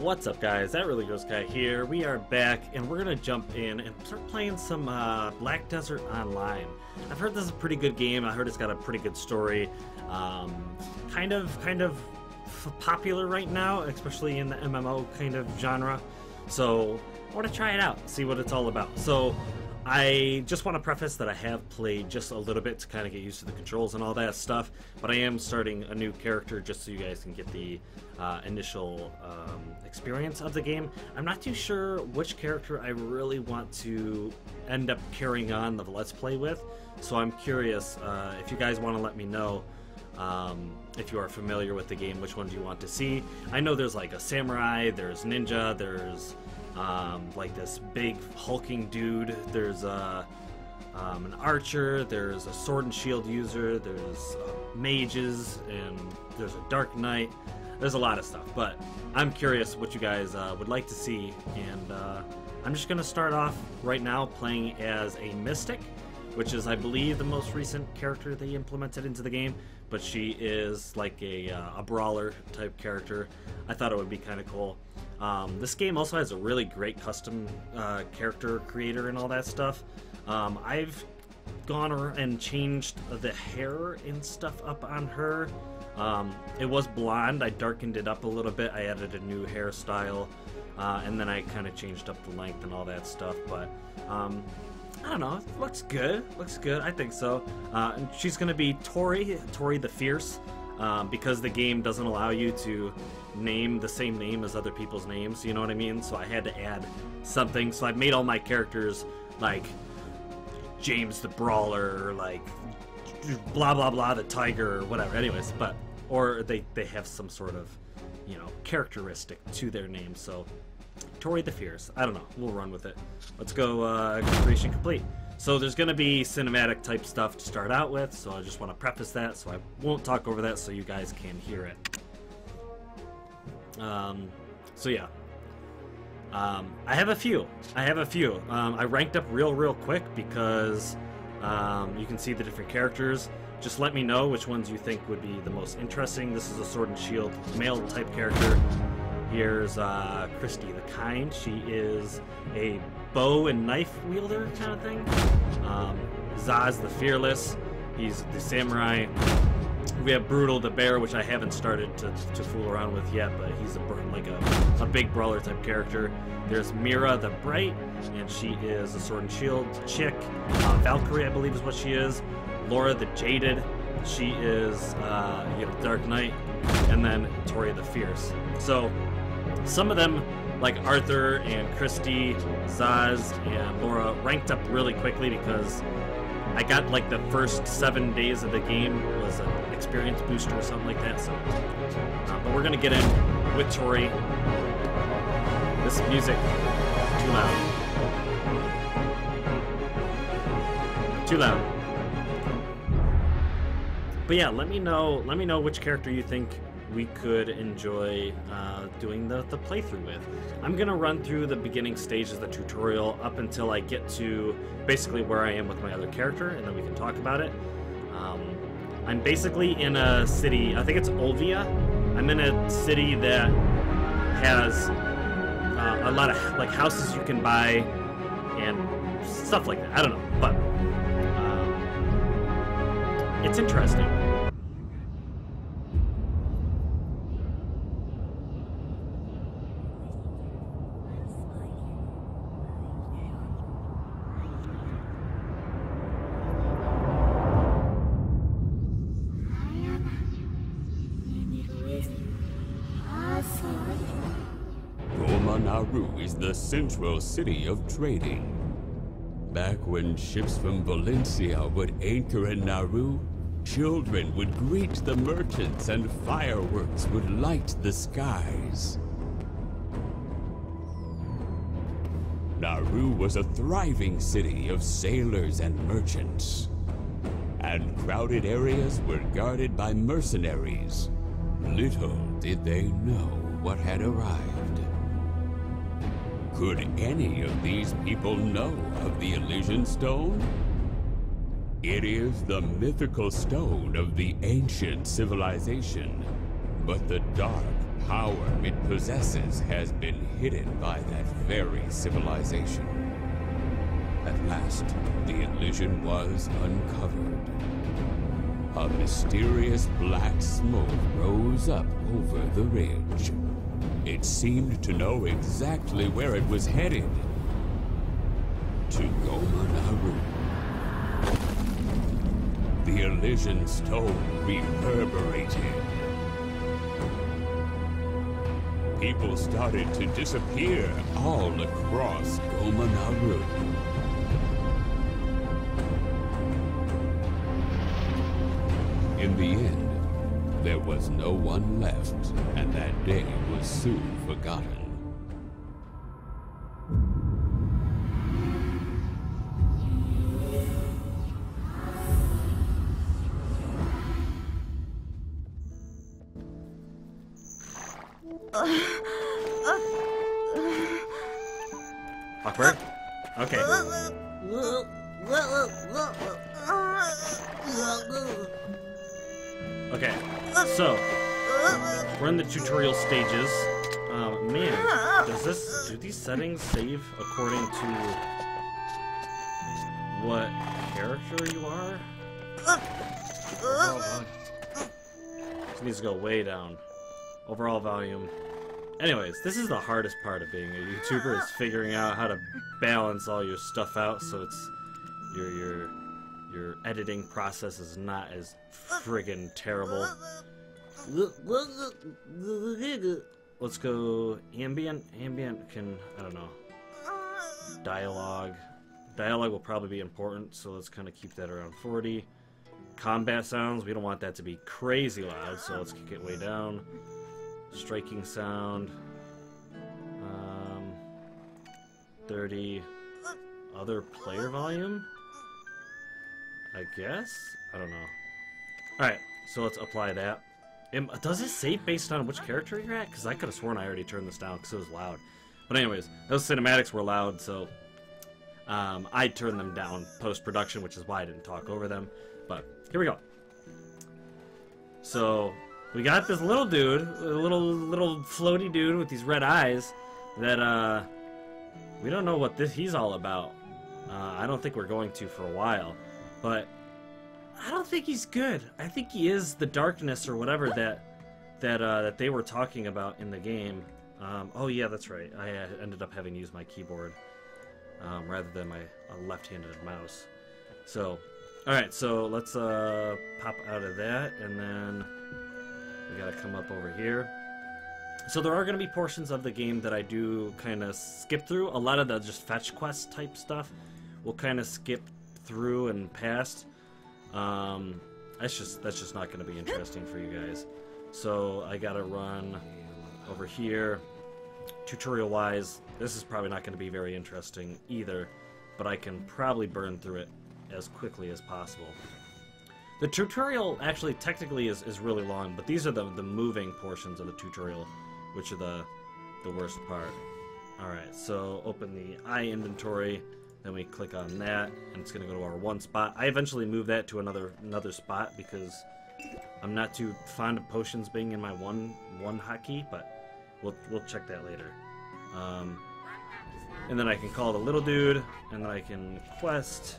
What's up guys, That Really Gross Guy here. We are back and we're gonna jump in and start playing some uh, Black Desert Online. I've heard this is a pretty good game, I heard it's got a pretty good story. Um, kind of, kind of popular right now, especially in the MMO kind of genre. So I want to try it out, see what it's all about. So I just want to preface that I have played just a little bit to kind of get used to the controls and all that stuff, but I am starting a new character just so you guys can get the uh, initial um, experience of the game. I'm not too sure which character I really want to end up carrying on the Let's Play with, so I'm curious uh, if you guys want to let me know um, if you are familiar with the game, which one do you want to see? I know there's like a samurai, there's ninja, there's um, like this big hulking dude. There's a, um, an archer. There's a sword and shield user. There's uh, mages, and there's a dark knight. There's a lot of stuff, but I'm curious what you guys uh, would like to see, and uh, I'm just gonna start off right now playing as a mystic, which is, I believe, the most recent character they implemented into the game. But she is like a, uh, a brawler type character. I thought it would be kind of cool. Um, this game also has a really great custom uh, character creator and all that stuff. Um, I've gone and changed the hair and stuff up on her. Um, it was blonde. I darkened it up a little bit. I added a new hairstyle, uh, and then I kind of changed up the length and all that stuff. But um, I don't know. looks good. Looks good. I think so. Uh, and she's gonna be Tori, Tori the Fierce, um, because the game doesn't allow you to name the same name as other people's names, you know what I mean? So I had to add something. So I've made all my characters like James the Brawler, or like blah blah blah the Tiger, or whatever. Anyways, but or they they have some sort of you know characteristic to their name. So Tori the Fierce. I don't know. We'll run with it. Let's go uh, creation complete. So there's going to be cinematic type stuff to start out with, so I just want to preface that, so I won't talk over that so you guys can hear it. Um, so yeah. Um, I have a few. I have a few. Um, I ranked up real, real quick because um, you can see the different characters. Just let me know which ones you think would be the most interesting. This is a Sword and Shield male type character. Here's uh, Christy the Kind. She is a bow and knife wielder kind of thing. Um, Zaz the Fearless. He's the samurai. We have Brutal the Bear, which I haven't started to, to fool around with yet, but he's a like a, a big brawler type character. There's Mira the Bright, and she is a sword and shield chick. Uh, Valkyrie, I believe, is what she is. Laura the Jaded, she is uh, you know Dark Knight, and then Tori the Fierce. So some of them, like Arthur and Christy, Zaz, and Laura, ranked up really quickly because I got like the first seven days of the game was an experience booster or something like that. So, uh, but we're gonna get in with Tori. This music too loud. Too loud. But yeah, let me know. Let me know which character you think we could enjoy uh, doing the, the playthrough with. I'm going to run through the beginning stages of the tutorial up until I get to basically where I am with my other character, and then we can talk about it. Um, I'm basically in a city, I think it's Olvia. I'm in a city that has uh, a lot of like houses you can buy and stuff like that. I don't know, but um, it's interesting. Naru is the central city of trading. Back when ships from Valencia would anchor in Naru, children would greet the merchants and fireworks would light the skies. Naru was a thriving city of sailors and merchants. And crowded areas were guarded by mercenaries. Little did they know what had arrived. Could any of these people know of the Elysian Stone? It is the mythical stone of the ancient civilization, but the dark, power it possesses has been hidden by that very civilization. At last, the illusion was uncovered. A mysterious black smoke rose up over the ridge. It seemed to know exactly where it was headed. To Gomanaru. The Elysian stone reverberated. People started to disappear all across Gomanaru. In the end, there was no one left, and that day was soon forgotten. To go way down. Overall volume. Anyways, this is the hardest part of being a YouTuber is figuring out how to balance all your stuff out so it's your your your editing process is not as friggin' terrible. Let's go ambient. Ambient can I don't know. Dialogue. Dialogue will probably be important, so let's kind of keep that around 40. Combat sounds, we don't want that to be crazy loud, so let's kick it way down. Striking sound. Um, 30. Other player volume? I guess? I don't know. Alright, so let's apply that. Does it save based on which character you're at? Because I could have sworn I already turned this down because it was loud. But anyways, those cinematics were loud, so um, I turned them down post-production, which is why I didn't talk over them. But here we go. So we got this little dude, a little little floaty dude with these red eyes that uh we don't know what this he's all about. Uh, I don't think we're going to for a while, but I don't think he's good. I think he is the darkness or whatever that that uh, that they were talking about in the game. Um, oh yeah, that's right. I uh, ended up having to use my keyboard um, rather than my uh, left-handed mouse. So, all right. So let's uh, pop out of that, and then we gotta come up over here. So there are gonna be portions of the game that I do kind of skip through. A lot of the just fetch quest type stuff will kind of skip through and past. Um, that's just that's just not gonna be interesting for you guys. So I gotta run over here. Tutorial wise, this is probably not gonna be very interesting either, but I can probably burn through it as quickly as possible. The tutorial actually technically is, is really long, but these are the, the moving portions of the tutorial, which are the the worst part. Alright, so open the eye inventory, then we click on that, and it's gonna go to our one spot. I eventually move that to another another spot because I'm not too fond of potions being in my one one hotkey, but we'll we'll check that later. Um, and then I can call the little dude, and then I can quest,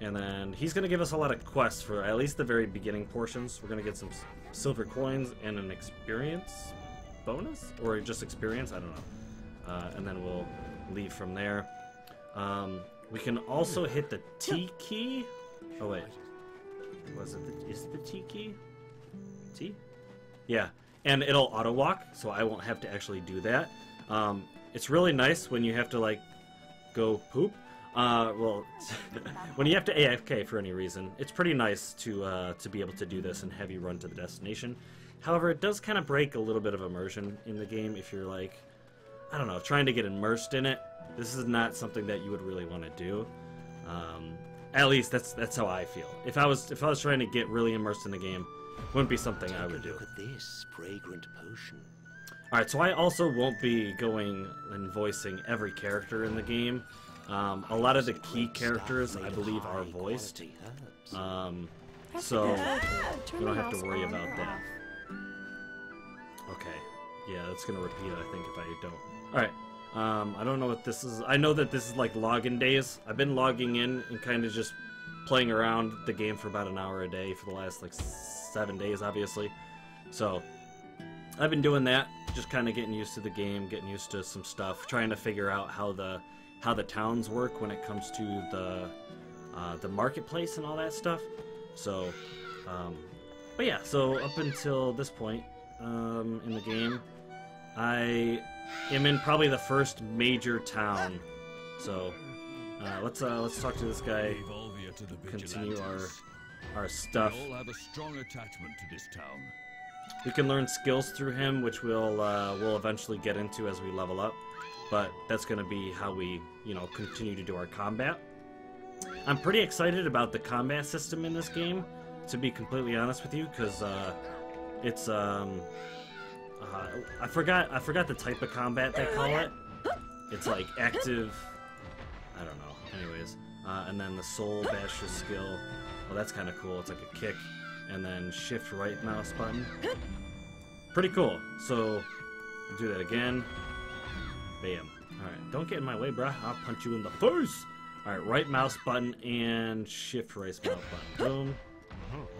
and then he's going to give us a lot of quests for at least the very beginning portions. We're going to get some silver coins and an experience bonus? Or just experience? I don't know. Uh, and then we'll leave from there. Um, we can also hit the T key. Oh, wait. Was it the, is it the T key? T? Yeah. And it'll auto walk, so I won't have to actually do that. Um, it's really nice when you have to, like, go poop. Uh, well, when you have to AFK for any reason, it's pretty nice to uh, to be able to do this and have you run to the destination. However, it does kind of break a little bit of immersion in the game if you're like, I don't know, trying to get immersed in it. This is not something that you would really want to do. Um, at least that's that's how I feel. If I was if I was trying to get really immersed in the game, wouldn't be something I would do. Look at this fragrant potion. Alright, so I also won't be going and voicing every character in the game. Um, a lot of the key characters, I believe, are voiced. Um, so we don't have to worry about that. Okay. yeah, that's gonna repeat. I think if I don't. All right. Um, I don't know what this is. I know that this is like login days. I've been logging in and kind of just playing around the game for about an hour a day for the last like seven days, obviously. So I've been doing that, just kind of getting used to the game, getting used to some stuff, trying to figure out how the how the towns work when it comes to the uh, the marketplace and all that stuff. So, um, but yeah, so up until this point um, in the game, I am in probably the first major town. So uh, let's uh, let's talk to this guy. Gave Olvia to the Continue our our stuff. They all have a strong attachment to this town. We can learn skills through him, which we'll uh, we'll eventually get into as we level up. But that's going to be how we, you know, continue to do our combat. I'm pretty excited about the combat system in this game, to be completely honest with you, because uh, it's um, uh, I forgot I forgot the type of combat they call it. It's like active. I don't know. Anyways, uh, and then the soul basher skill. Well, that's kind of cool. It's like a kick, and then shift right mouse button. Pretty cool. So do that again. Bam. All right, don't get in my way, bruh. I'll punch you in the face. All right, right mouse button and shift right mouse button. Boom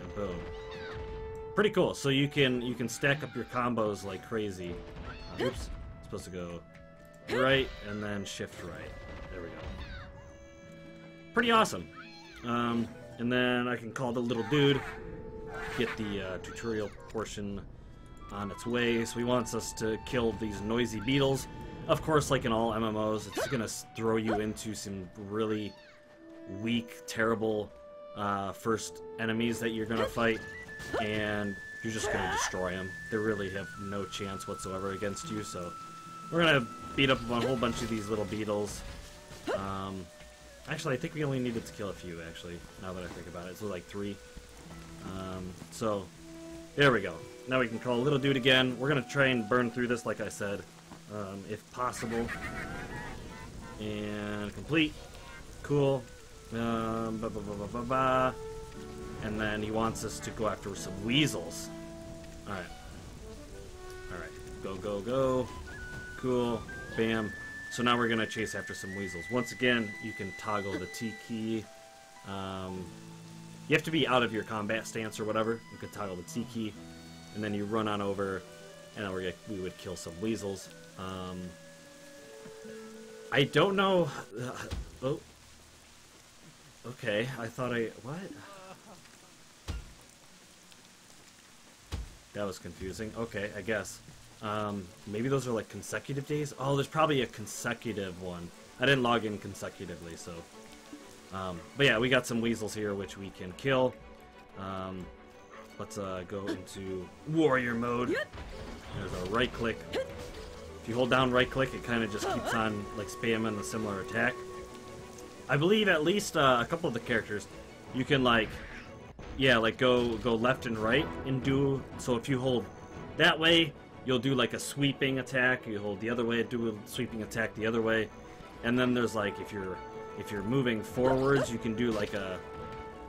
and boom. Pretty cool. So you can you can stack up your combos like crazy. Uh, oops, supposed to go right and then shift right. There we go. Pretty awesome. Um, and then I can call the little dude, get the uh, tutorial portion on its way. So he wants us to kill these noisy beetles. Of course, like in all MMOs, it's gonna throw you into some really weak, terrible uh, first enemies that you're gonna fight, and you're just gonna destroy them. They really have no chance whatsoever against you. So we're gonna beat up a whole bunch of these little beetles. Um, actually, I think we only needed to kill a few. Actually, now that I think about it, so like three. Um, so there we go. Now we can call a little dude again. We're gonna try and burn through this, like I said, um, if possible. And complete. Cool. Um, ba ba ba. And then he wants us to go after some weasels. All right. All right. Go go go. Cool. Bam. So now we're gonna chase after some weasels. Once again, you can toggle the T key. Um, you have to be out of your combat stance or whatever. You can toggle the T key, and then you run on over, and then we would kill some weasels. Um, I don't know. oh. Okay, I thought I what? That was confusing. Okay, I guess. Um, maybe those are like consecutive days. Oh, there's probably a consecutive one. I didn't log in consecutively, so. Um, but yeah, we got some weasels here which we can kill. Um, let's uh, go into warrior mode. There's a right click. You hold down right click, it kind of just keeps on like spamming the similar attack. I believe at least uh, a couple of the characters, you can like, yeah, like go go left and right and do. So if you hold that way, you'll do like a sweeping attack. You hold the other way, do a sweeping attack the other way, and then there's like if you're if you're moving forwards, you can do like a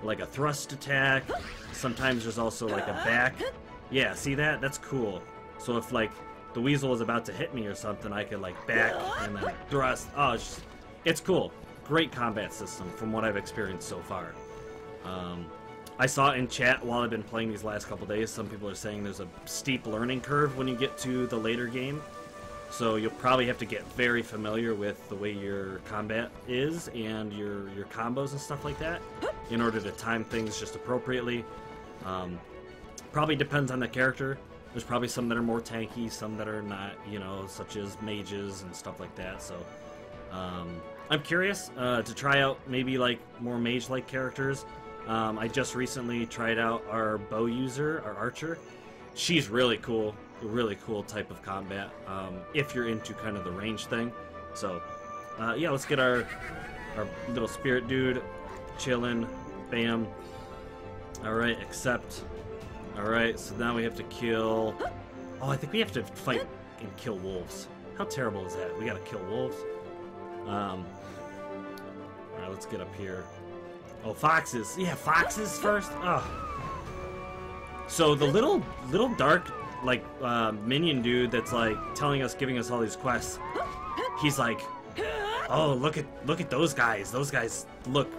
like a thrust attack. Sometimes there's also like a back. Yeah, see that? That's cool. So if like the weasel was about to hit me or something, I could like back and then thrust. Oh, it's, just, it's cool. Great combat system from what I've experienced so far. Um, I saw in chat while I've been playing these last couple days, some people are saying there's a steep learning curve when you get to the later game. So you'll probably have to get very familiar with the way your combat is and your your combos and stuff like that in order to time things just appropriately. Um, probably depends on the character. There's probably some that are more tanky, some that are not, you know, such as mages and stuff like that. So um, I'm curious uh, to try out maybe like more mage-like characters. Um, I just recently tried out our bow user, our archer. She's really cool, really cool type of combat. Um, if you're into kind of the range thing, so uh, yeah, let's get our our little spirit dude chilling. Bam. All right, accept. All right, so now we have to kill. Oh, I think we have to fight and kill wolves. How terrible is that? We gotta kill wolves. Um. All right, let's get up here. Oh, foxes. Yeah, foxes first. Oh. So the little little dark like uh, minion dude that's like telling us, giving us all these quests. He's like, "Oh, look at look at those guys. Those guys look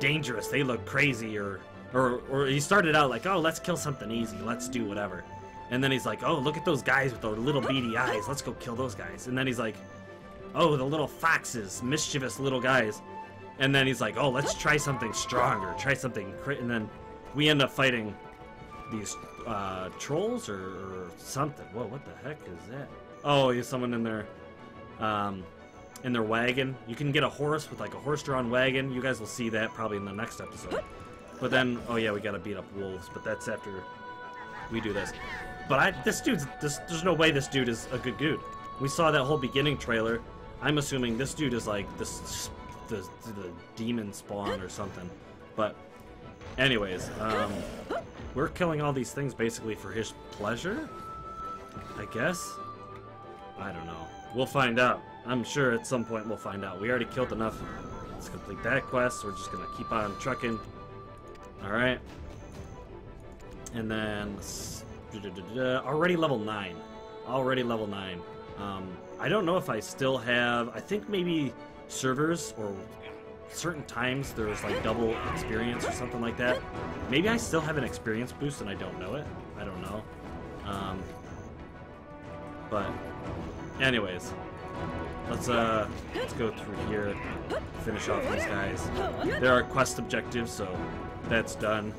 dangerous. They look crazy." Or or or he started out like, "Oh, let's kill something easy. Let's do whatever." And then he's like, "Oh, look at those guys with the little beady eyes. Let's go kill those guys." And then he's like, "Oh, the little foxes, mischievous little guys." And then he's like, "Oh, let's try something stronger. Try something." And then we end up fighting these uh, trolls or, or something. Whoa, what the heck is that? Oh, there's someone in there, um, in their wagon. You can get a horse with like a horse-drawn wagon. You guys will see that probably in the next episode. But then, oh yeah, we gotta beat up wolves. But that's after we do this. But I, this dude's, this, there's no way this dude is a good dude. We saw that whole beginning trailer. I'm assuming this dude is like this, the, the demon spawn or something. But, anyways, um, we're killing all these things basically for his pleasure? I guess? I don't know. We'll find out. I'm sure at some point we'll find out. We already killed enough. Let's complete that quest. We're just gonna keep on trucking. Alright. And then... Already level 9. Already level 9. Um, I don't know if I still have... I think maybe servers or certain times there's like double experience or something like that. Maybe I still have an experience boost and I don't know it. I don't know. Um, but anyways, let's uh let's go through here, finish off these guys. There are quest objectives, so that's done.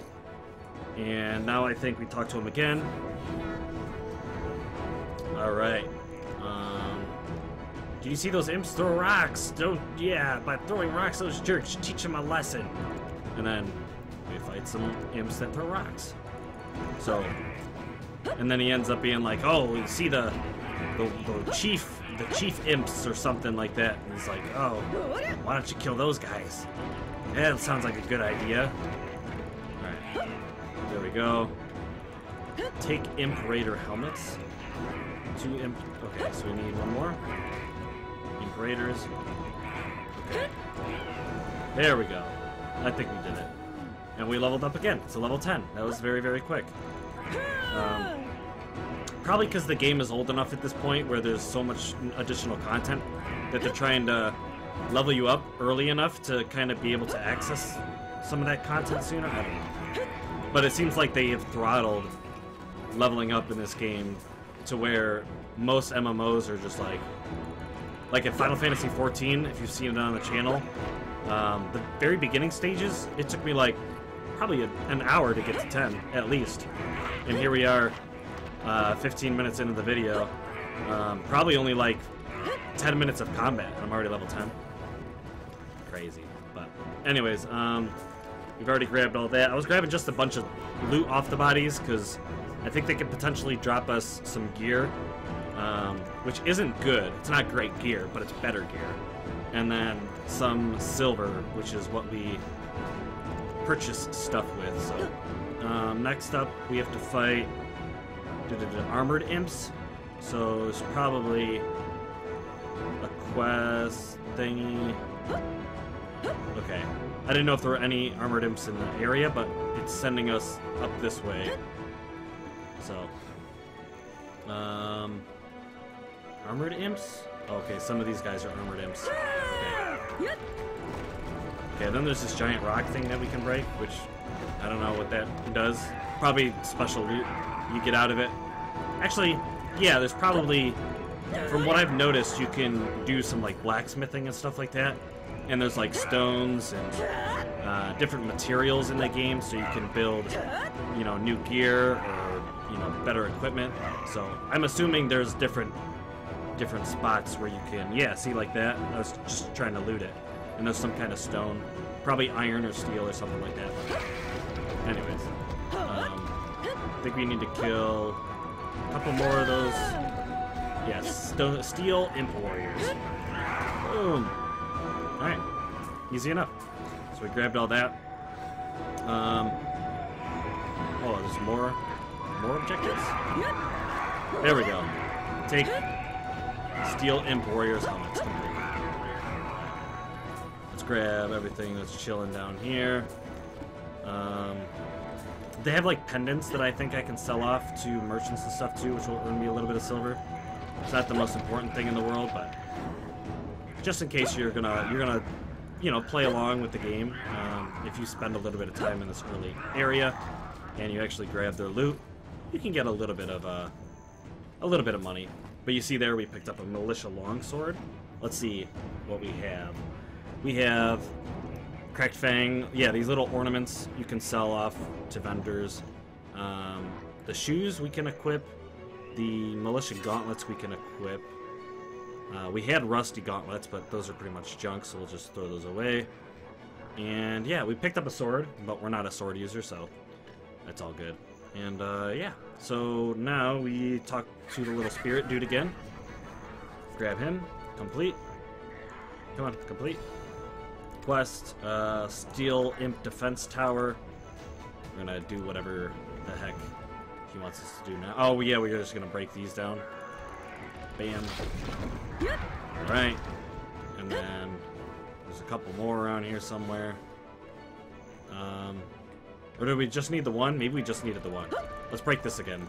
And now I think we talk to him again. All right. Um, do you see those imps throw rocks? Don't, yeah, by throwing rocks, those jerks, teach them a lesson. And then we fight some imps that throw rocks. So, and then he ends up being like, oh, you see the, the, the chief, the chief imps or something like that. And he's like, oh, why don't you kill those guys? Yeah, that sounds like a good idea. Go. Take imp raider helmets. Two imp, okay, so we need one more. Imp raiders. Okay. There we go. I think we did it. And we leveled up again to level 10. That was very, very quick. Um, probably because the game is old enough at this point where there's so much additional content that they're trying to level you up early enough to kind of be able to access some of that content sooner. I don't know. But it seems like they have throttled leveling up in this game to where most MMOs are just like like in Final Fantasy XIV, if you've seen it on the channel, um, the very beginning stages, it took me like probably a, an hour to get to 10, at least. And here we are, uh, 15 minutes into the video. Um, probably only like 10 minutes of combat, I'm already level 10. Crazy. But, anyways, um, we've already grabbed all that. I was grabbing just a bunch of loot off the bodies, because I think they could potentially drop us some gear, um, which isn't good. It's not great gear, but it's better gear. And then some silver, which is what we purchase stuff with. So um, next up, we have to fight armored imps. So it's probably a quest thingy. Okay. I didn't know if there were any armored imps in the area, but it's sending us up this way. So, um, armored imps? Okay, some of these guys are armored imps. Okay. Okay, then there's this giant rock thing that we can break, which I don't know what that does. Probably special loot you get out of it. Actually, yeah, there's probably, from what I've noticed, you can do some like blacksmithing and stuff like that. And there's like stones and uh, different materials in the game, so you can build, you know, new gear or you know better equipment. So I'm assuming there's different different spots where you can, yeah, see like that. I was just trying to loot it, and there's some kind of stone, probably iron or steel or something like that. Anyways, um, I think we need to kill a couple more of those. Yes, stone, steel imp warriors. Boom. All right, easy enough. So we grabbed all that. Um, oh, there's more, more objectives. There we go. Take Steel Imp Warriors helmets. Let's grab everything that's chilling down here. Um, they have like pendants that I think I can sell off to merchants and stuff too, which will earn me a little bit of silver. It's not the most important thing in the world, but just in case you're gonna you're gonna you know play along with the game, um, if you spend a little bit of time in this early area and you actually grab their loot, you can get a little bit of uh, a little bit of money. But you see there, we picked up a militia longsword. Let's see what we have. We have cracked fang. Yeah, these little ornaments you can sell off to vendors. Um, the shoes we can equip. The militia gauntlets we can equip. Uh, we had rusty gauntlets, but those are pretty much junk, so we'll just throw those away. And yeah, we picked up a sword, but we're not a sword user, so that's all good. And uh, yeah, so now we talk to the little spirit dude again. Grab him. Complete. Come on, complete. Quest, uh, Steel Imp Defense Tower. We're gonna do whatever the heck he wants us to do now. Oh, yeah, we're just gonna break these down. Bam. Alright. And then there's a couple more around here somewhere. Um, or do we just need the one? Maybe we just needed the one. Let's break this again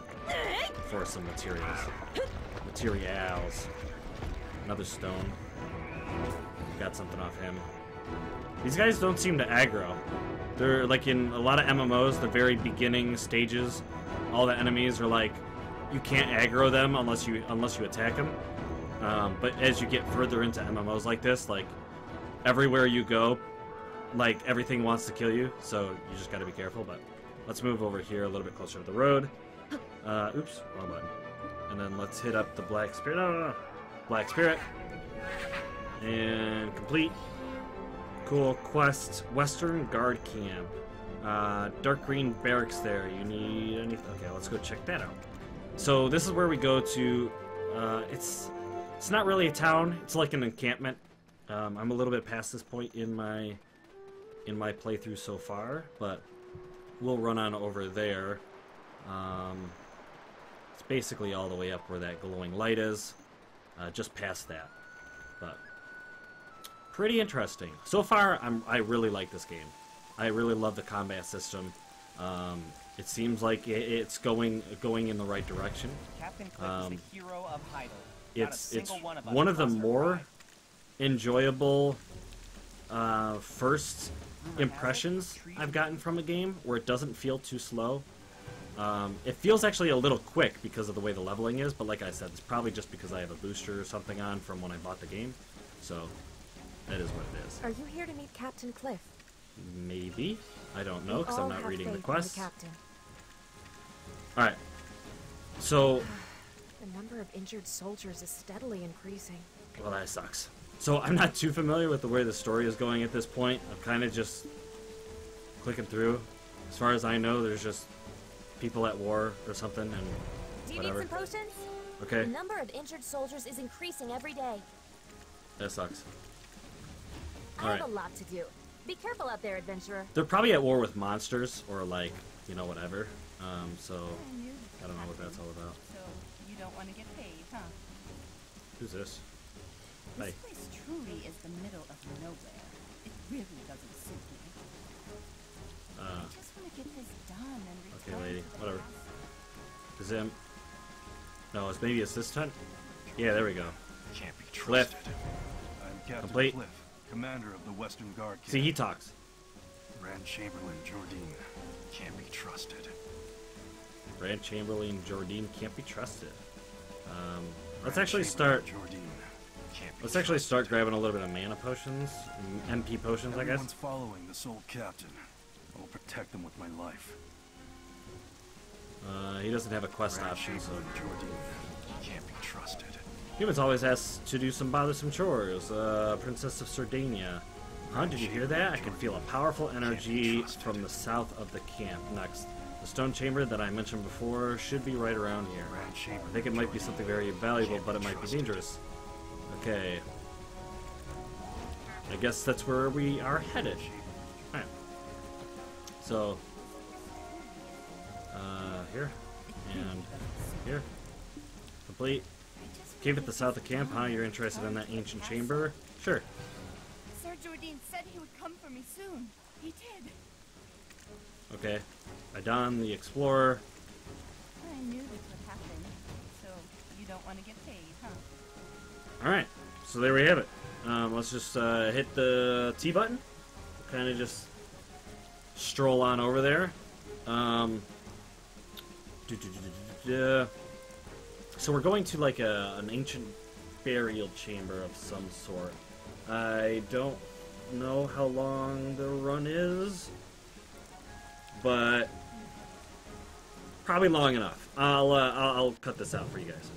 for some materials. Materials. Another stone. Got something off him. These guys don't seem to aggro. They're like in a lot of MMOs, the very beginning stages, all the enemies are like you can't aggro them unless you unless you attack them. Um, but as you get further into MMOs like this, like everywhere you go, like everything wants to kill you, so you just got to be careful. But let's move over here a little bit closer to the road. Uh, oops, wrong button. And then let's hit up the Black Spirit. No, no, no. Black Spirit. And complete. Cool quest. Western Guard Camp. Uh, dark green barracks there. You need anything? Okay, let's go check that out. So this is where we go to. Uh, it's it's not really a town. It's like an encampment. Um, I'm a little bit past this point in my in my playthrough so far, but we'll run on over there. Um, it's basically all the way up where that glowing light is, uh, just past that. But pretty interesting. So far, I'm I really like this game. I really love the combat system. Um, it seems like it's going going in the right direction. Captain Cliff Um, is the hero of Hydo. Not It's it's one of, one of the more lives. enjoyable uh, first impressions I've gotten from a game where it doesn't feel too slow. Um, it feels actually a little quick because of the way the leveling is, but like I said, it's probably just because I have a booster or something on from when I bought the game. So that is what it is. Are you here to meet Captain Cliff? Maybe I don't know because I'm not reading the faith in quest. captain. All right. So The number of injured soldiers is steadily increasing. Well, that sucks. So I'm not too familiar with the way the story is going at this point. I'm kind of just clicking through. As far as I know, there's just people at war or something, and Do you whatever. need some potions? Okay, The number of injured soldiers is increasing every day. that sucks. I Alright. have a lot to do. Be careful out there, adventurer. They're probably at war with monsters or like, you know, whatever. Um, so I don't know what that's all about. So you don't want to get paid, huh? Who's this? This place truly is the middle of nowhere. It really doesn't suit me. Uh, I just want to get this done and Okay, lady, whatever. is him? No, it's maybe it's this time. Yeah, there we go. Can't be Cliff. trusted. I'm Captain Complete. Cliff, commander of the Western Guard Camp. See, he talks. Grand Chamberlain Jordine. Can't be trusted. Grand Chamberlain Jordine can't be trusted. Um, let's actually start. Jordine. Let's actually start grabbing a little bit of mana potions, MP potions, I guess. Everyone's following the Soul Captain. I'll protect them with my life. Uh, he doesn't have a quest option, so Jordine. Can't be trusted. humans always ask to do some bothersome chores. Uh, Princess of Sardinia. Huh? Did you hear that? I can feel a powerful energy from the south of the camp. Next, the stone chamber that I mentioned before should be right around here. I think it might be something very valuable, but it might be dangerous. Okay. I guess that's where we are headed. Alright. So, uh, here, and here. Complete. Cave at the south of camp, huh? You're interested in that ancient chamber? Sure. Sir Jordine said he would come for me soon. He did. Okay. Idan the Explorer. I knew this would happen. So you don't want to get paid, huh? Alright, so there we have it. Um, let's just uh, hit the T button. Kind of just stroll on over there. Um. So we're going to like a, an ancient burial chamber of some sort. I don't know how long the run is, but probably long enough. I'll uh, I'll, I'll cut this out for you guys.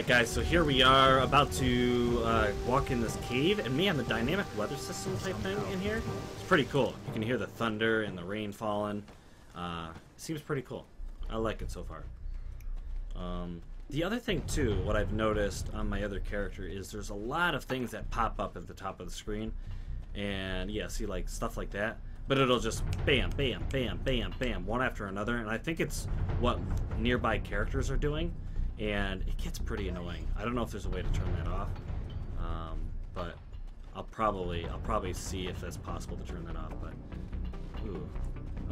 Alright guys, so here we are about to uh, walk in this cave, and man, the dynamic weather system type thing in here, it's pretty cool. You can hear the thunder and the rain falling. Uh, seems pretty cool. I like it so far. Um, the other thing too, what I've noticed on my other character is there's a lot of things that pop up at the top of the screen, and yeah, see like stuff like that. But it'll just bam, bam, bam, bam, bam, one after another, and I think it's what nearby characters are doing and it gets pretty annoying. I don't know if there's a way to turn that off, um, but I'll probably I'll probably see if that's possible to turn that off. But ooh,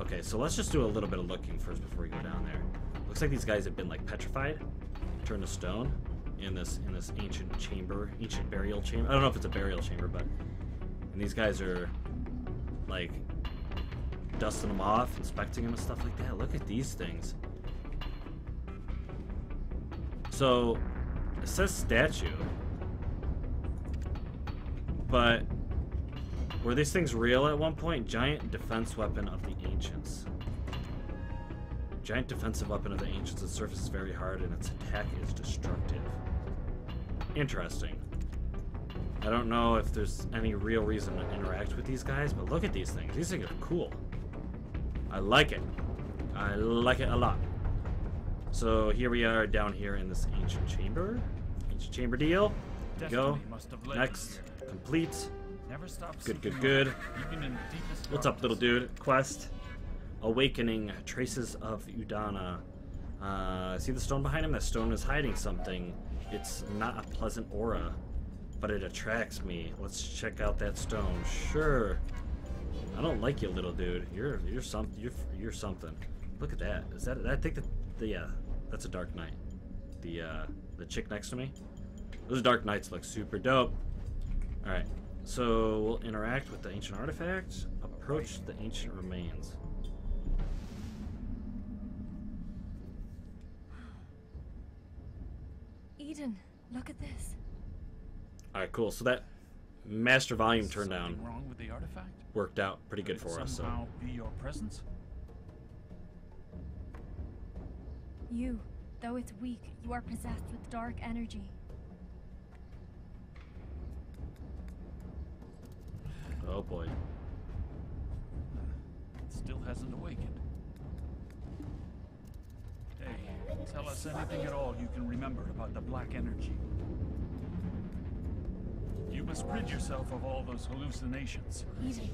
okay, so let's just do a little bit of looking first before we go down there. Looks like these guys have been like petrified, turned to stone in this in this ancient chamber, ancient burial chamber. I don't know if it's a burial chamber, but and these guys are like dusting them off, inspecting them and stuff like that. Look at these things. So, it says statue. But, were these things real at one point? Giant defense weapon of the ancients. Giant defensive weapon of the ancients. Its surface is very hard and its attack is destructive. Interesting. I don't know if there's any real reason to interact with these guys, but look at these things. These things are cool. I like it. I like it a lot. So here we are down here in this ancient chamber. Ancient chamber deal. Go. Next. Complete. Good, good, good. knowledge, even in deepest What's up, little dude? Quest. Awakening. Traces of Udana. Uh, see the stone behind him? That stone is hiding something. It's not a pleasant aura, but it attracts me. Let's check out that stone. Sure. I don't like you, little dude. You're you're some you're you're something. Look at that. Is that I think that the yeah that's a Dark Knight. The uh the chick next to me. Those Dark Knights look super dope. All right. So we'll interact with the ancient artifacts. Approach the ancient remains. Eden, look at this. All right, cool. So that master volume Is turn down wrong with the artifact? worked out pretty good Could it for us. So be your presence? You, though it's weak, you are possessed with dark energy. oh boy. It still hasn't awakened. Hey, tell us anything at all you can remember about the black energy. You must rid yourself of all those hallucinations. Eden,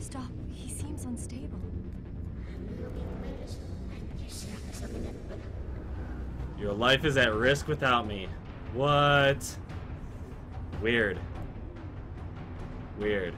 stop. He seems unstable. Your life is at risk without me. What? Weird. Weird.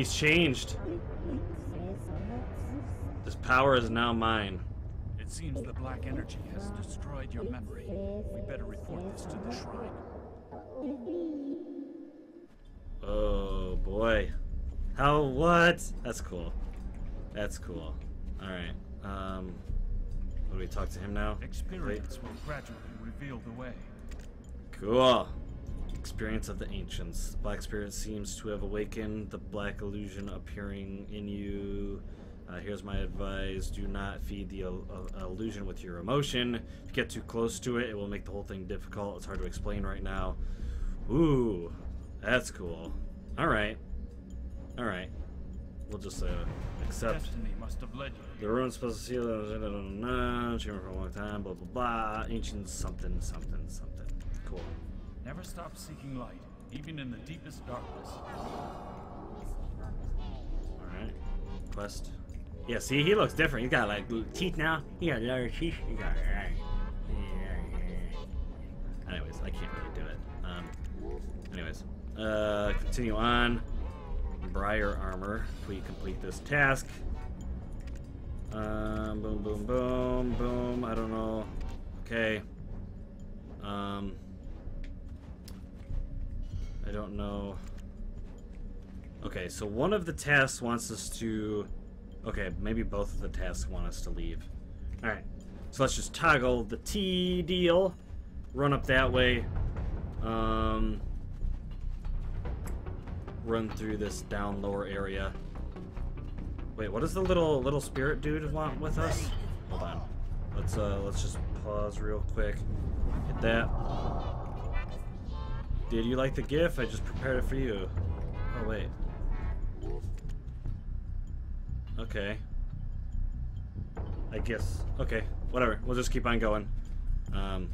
He's changed. This power is now mine. It seems the black energy has destroyed your memory. We better report this to the shrine. Oh boy. How what? That's cool. That's cool. Alright. Um what do we talk to him now? Experience will gradually reveal the way. Cool. Experience of the ancients. Black spirit seems to have awakened the black illusion appearing in you. Uh, here's my advice: Do not feed the uh, illusion with your emotion. If you get too close to it, it will make the whole thing difficult. It's hard to explain right now. Ooh, that's cool. All right, all right. We'll just uh, accept. Destiny must have led you. The rune's supposed to seal the chamber for a long time. Blah blah blah. Ancient something something something. Cool. Never stop seeking light, even in the deepest darkness. Alright. Quest. Yeah, see, he looks different. He's got like teeth now. He got large teeth. He got. Anyways, I can't really do it. Um. Anyways, uh, continue on. Briar armor. If we complete this task. Um. Boom. Boom. Boom. Boom. I don't know. Okay. Um. I don't know. Okay, so one of the tasks wants us to. Okay, maybe both of the tasks want us to leave. Alright, so let's just toggle the T deal. Run up that way. Um. Run through this down lower area. Wait, what does the little little spirit dude want with us? Hold on. Let's uh let's just pause real quick. Hit that. Did you like the GIF? I just prepared it for you. Oh wait. Okay. I guess. Okay, whatever. We'll just keep on going. Um.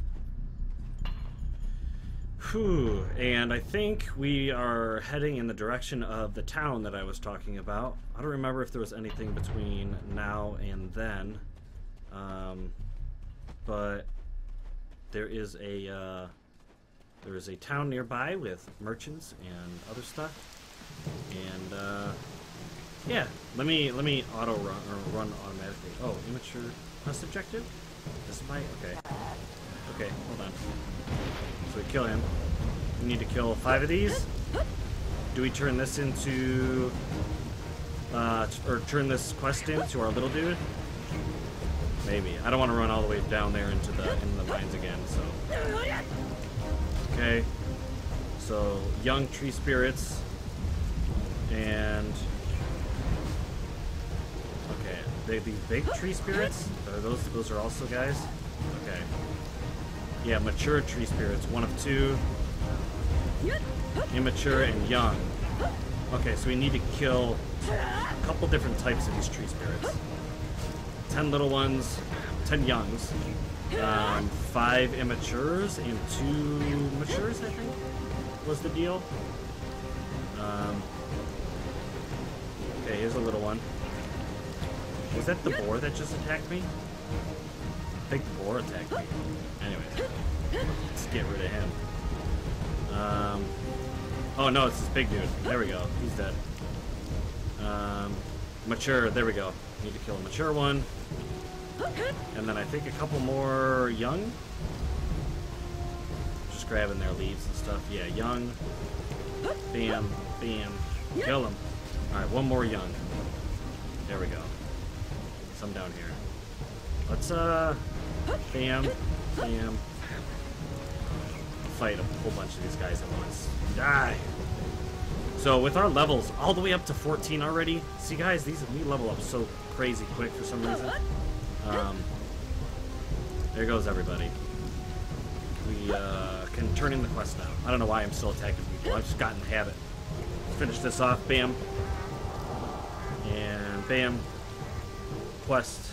Whew. And I think we are heading in the direction of the town that I was talking about. I don't remember if there was anything between now and then. Um, but there is a uh, there is a town nearby with merchants and other stuff. And uh, yeah, let me let me auto run or run automatically. Oh, immature quest objective. This is my okay. Okay, hold on. So we kill him. We need to kill five of these. Do we turn this into uh, or turn this quest into our little dude? Maybe. I don't want to run all the way down there into the in the mines again. So okay. So young tree spirits and okay, they these big tree spirits. Are those those are also guys? Okay. Yeah, mature tree spirits, one of two. Immature and young. Okay, so we need to kill a couple different types of these tree spirits. Ten little ones, ten youngs, um, five immatures, and two matures, I think, was the deal. Um, okay, here's a little one. Was that the boar that just attacked me? I think the boar attacked me. Anyways, let's get rid of him. Um, oh no, it's this big dude. There we go. He's dead. Um, mature. There we go. Need to kill a mature one. And then I think a couple more young. Just grabbing their leaves and stuff. Yeah, young. Bam, bam. Kill them. Alright, one more young. There we go. Some down here. Let's, uh, bam, bam. Fight a whole bunch of these guys at once. Die! So with our levels all the way up to 14 already, see guys, these we level up so crazy quick for some reason. Um, there goes everybody. We uh, can turn in the quest now. I don't know why I'm still attacking people. I've just gotten the habit. Finish this off. Bam. And bam. Quest.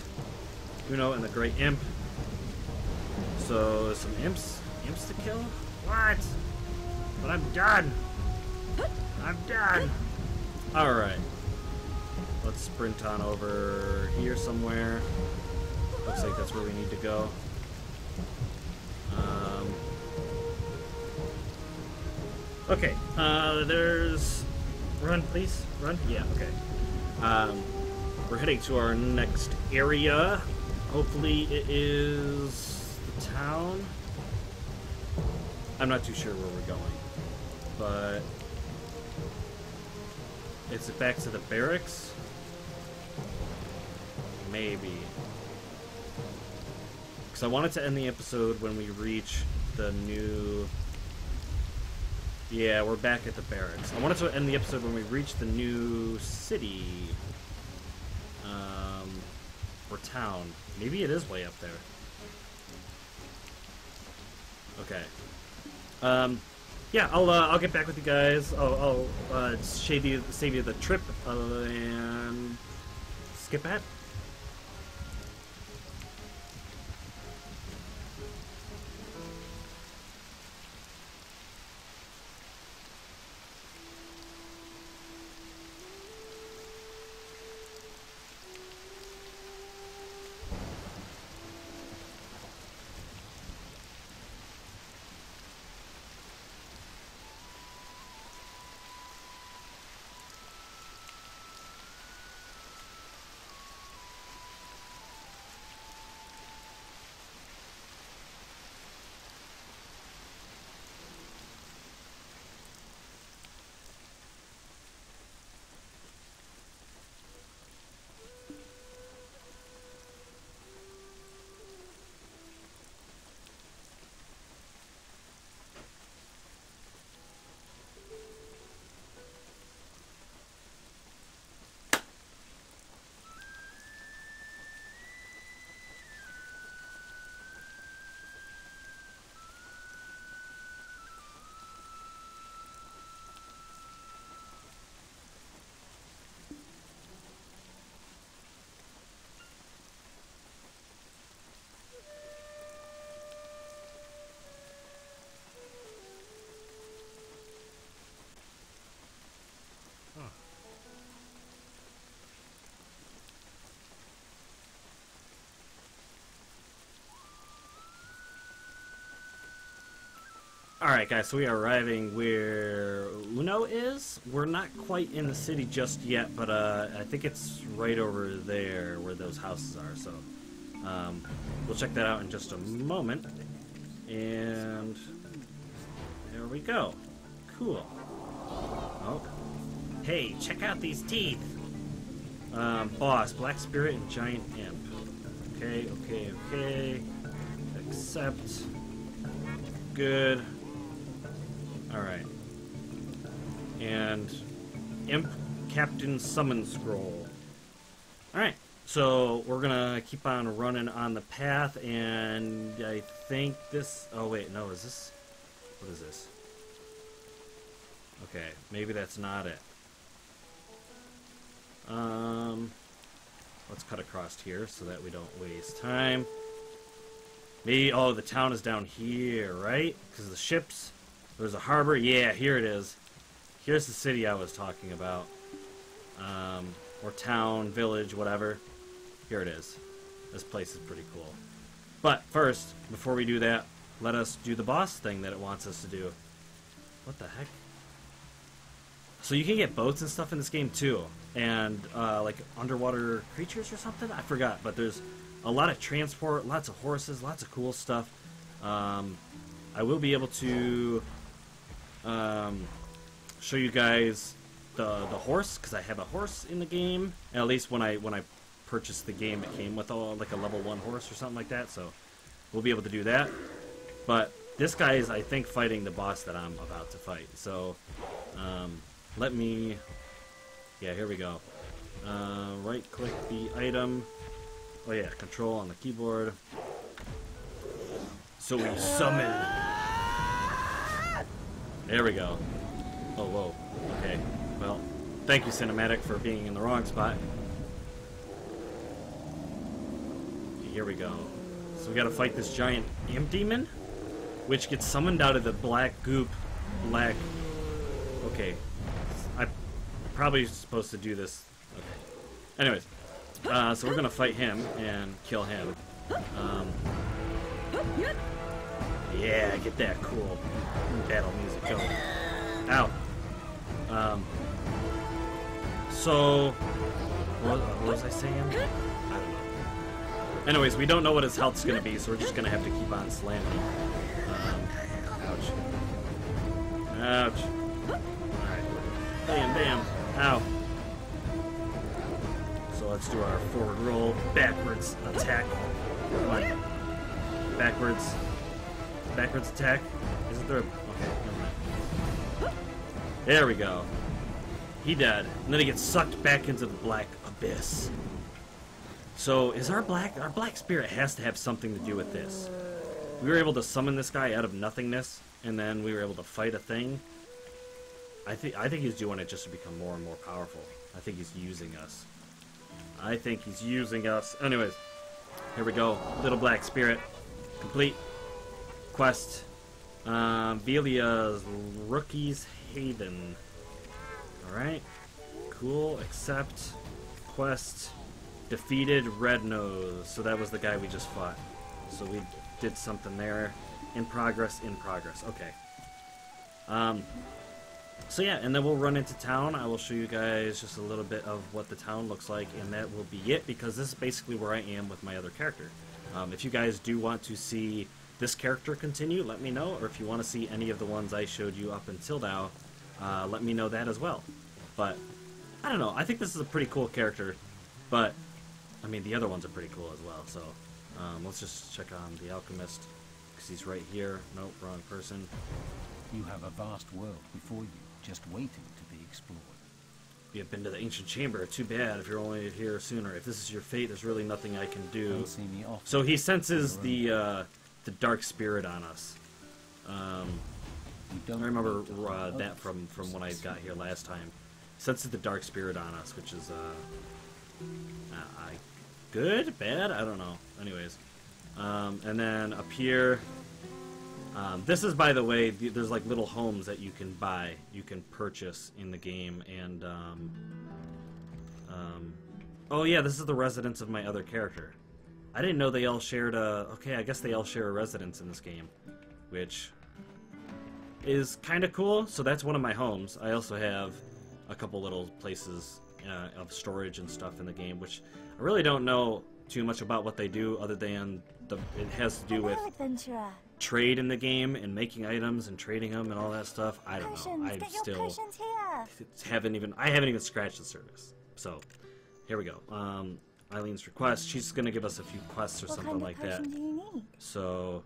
Uno and the Great Imp. So some imps. Imps to kill? What? But I'm done. I'm done. Alright. Let's sprint on over here somewhere. Looks like that's where we need to go. Um, okay, uh, there's... Run, please. Run? Yeah, okay. Um, we're heading to our next area. Hopefully, it is the town. I'm not too sure where we're going, but is it back to the barracks? Maybe. I wanted to end the episode when we reach the new. Yeah, we're back at the barracks. I wanted to end the episode when we reach the new city. Um, or town. Maybe it is way up there. Okay. Um, yeah, I'll uh, I'll get back with you guys. I'll, I'll uh, save you save you the trip uh, and skip ahead. Alright, guys, so we are arriving where Uno is. We're not quite in the city just yet, but uh, I think it's right over there where those houses are, so um, we'll check that out in just a moment. And there we go. Cool. Oh. Hey, check out these teeth! Um, boss, Black Spirit and Giant Imp. Okay, okay, okay. Accept. Good. And Imp Captain Summon Scroll. Alright, so we're gonna keep on running on the path, and I think this. Oh, wait, no, is this. What is this? Okay, maybe that's not it. Um. Let's cut across here so that we don't waste time. Maybe, oh, the town is down here, right? Because the ships. There's a harbor. Yeah, here it is. Here's the city I was talking about. Um, or town, village, whatever. Here it is. This place is pretty cool. But first, before we do that, let us do the boss thing that it wants us to do. What the heck? So you can get boats and stuff in this game too, and uh, like underwater creatures or something. I forgot, but there's a lot of transport, lots of horses, lots of cool stuff. Um, I will be able to um, show you guys the the horse because I have a horse in the game. And at least when I when I purchased the game, it came with a, like a level one horse or something like that. So we'll be able to do that. But this guy is, I think, fighting the boss that I'm about to fight. So um, let me. Yeah, here we go. Uh, right click the item. Oh yeah, control on the keyboard. So we summon. There we go. Oh, whoa. Okay. Well, thank you, Cinematic, for being in the wrong spot. Here we go. So we gotta fight this giant imp demon, which gets summoned out of the black goop, black... Okay. I'm probably supposed to do this. Okay. Anyways. Uh, so we're gonna fight him and kill him. Um, yeah, get that cool battle music going. Ow. Um, so, What, what was I saying? I don't know. Anyways, we don't know what his health's gonna be, so we're just gonna have to keep on slamming. Um, ouch. Ouch. Alright. Bam, bam. Ow. So let's do our forward roll, backwards attack. Come on. Backwards. Backwards attack. Isn't there a... There we go. He dead. And then he gets sucked back into the black abyss. So is our black our black spirit has to have something to do with this. We were able to summon this guy out of nothingness, and then we were able to fight a thing. I think I think he's doing it just to become more and more powerful. I think he's using us. I think he's using us. Anyways, here we go. Little black spirit, complete quest. Velia's Rookie's Haven. Alright. Cool. Accept. Quest. Defeated Red Nose. So that was the guy we just fought. So we did something there. In progress, in progress. Okay. Um, so yeah, and then we'll run into town. I will show you guys just a little bit of what the town looks like, and that will be it, because this is basically where I am with my other character. Um, if you guys do want to see this character continue, let me know, or if you want to see any of the ones I showed you up until now, uh, let me know that as well. But, I don't know, I think this is a pretty cool character, but, I mean, the other ones are pretty cool as well, so, um, let's just check on the Alchemist, because he's right here. Nope, wrong person. You have a vast world before you, just waiting to be explored. You have been to the ancient chamber. Too bad if you're only here sooner. If this is your fate, there's really nothing I can do. Don't see me off. So he senses the uh, the dark spirit on us. Um, I don't remember uh, that from from when I got here last time. Senses the dark spirit on us, which is uh, uh, I, good, bad, I don't know. Anyways, um, and then up here, um, this is by the way, th- there's like little homes that you can buy, you can purchase in the game, and um, um, oh yeah, this is the residence of my other character. I didn't know they all shared a. Okay, I guess they all share a residence in this game, which is kind of cool. So that's one of my homes. I also have a couple little places uh, of storage and stuff in the game, which I really don't know too much about what they do, other than the it has to do with Hello, adventurer. trade in the game and making items and trading them and all that stuff. I don't know. I still haven't even I haven't even scratched the surface. So here we go. Um, Eileen's request. She's gonna give us a few quests or What something kind like that. potion do you need? So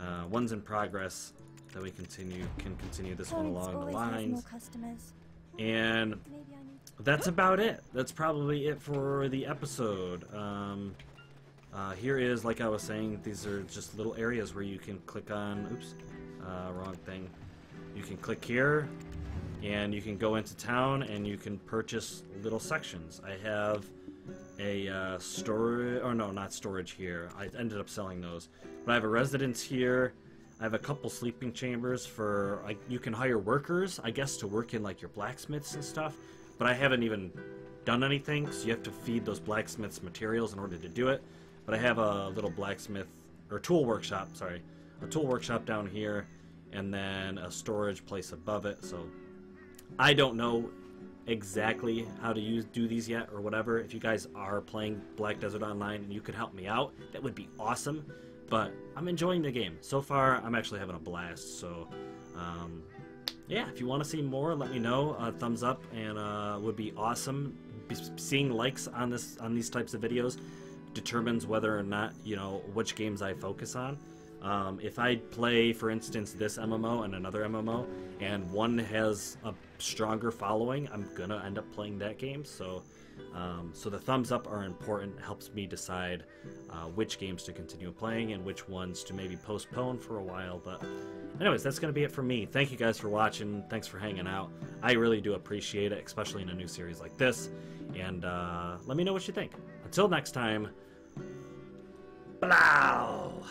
uh, one's in progress. That we continue can continue this one along the always has more lines. customers. And Maybe I need. that's about it. That's probably it for the episode. Um, uh, here is, like I was saying, these are just little areas where you can click on. Oops, uh, wrong thing. You can click here, and you can go into town, and you can purchase little sections. I have a uh, storage, or no, not storage here. I ended up selling those, but I have a residence here. I have a couple sleeping chambers for like you can hire workers, I guess, to work in like your blacksmiths and stuff. But I haven't even done anything, so you have to feed those blacksmiths materials in order to do it. But I have a little blacksmith or tool workshop, sorry, a tool workshop down here, and then a storage place above it. So I don't know exactly how to use do these yet or whatever. If you guys are playing Black Desert Online and you could help me out, that would be awesome. But I'm enjoying the game so far. I'm actually having a blast. So, um, yeah, if you want to see more, let me know. Uh, thumbs up and uh, would be awesome. Be- seeing likes on this on these types of videos determines whether or not you know which games I focus on. Um, if I play, for instance, this MMO and another MMO, and one has a stronger following, I'm gonna end up playing that game. So, um, so the thumbs up are important. Helps me decide uh, which games to continue playing and which ones to maybe postpone for a while. But, anyways, that's gonna be it for me. Thank you guys for watching. Thanks for hanging out. I really do appreciate it, especially in a new series like this. And uh, let me know what you think. Until next time. Blow!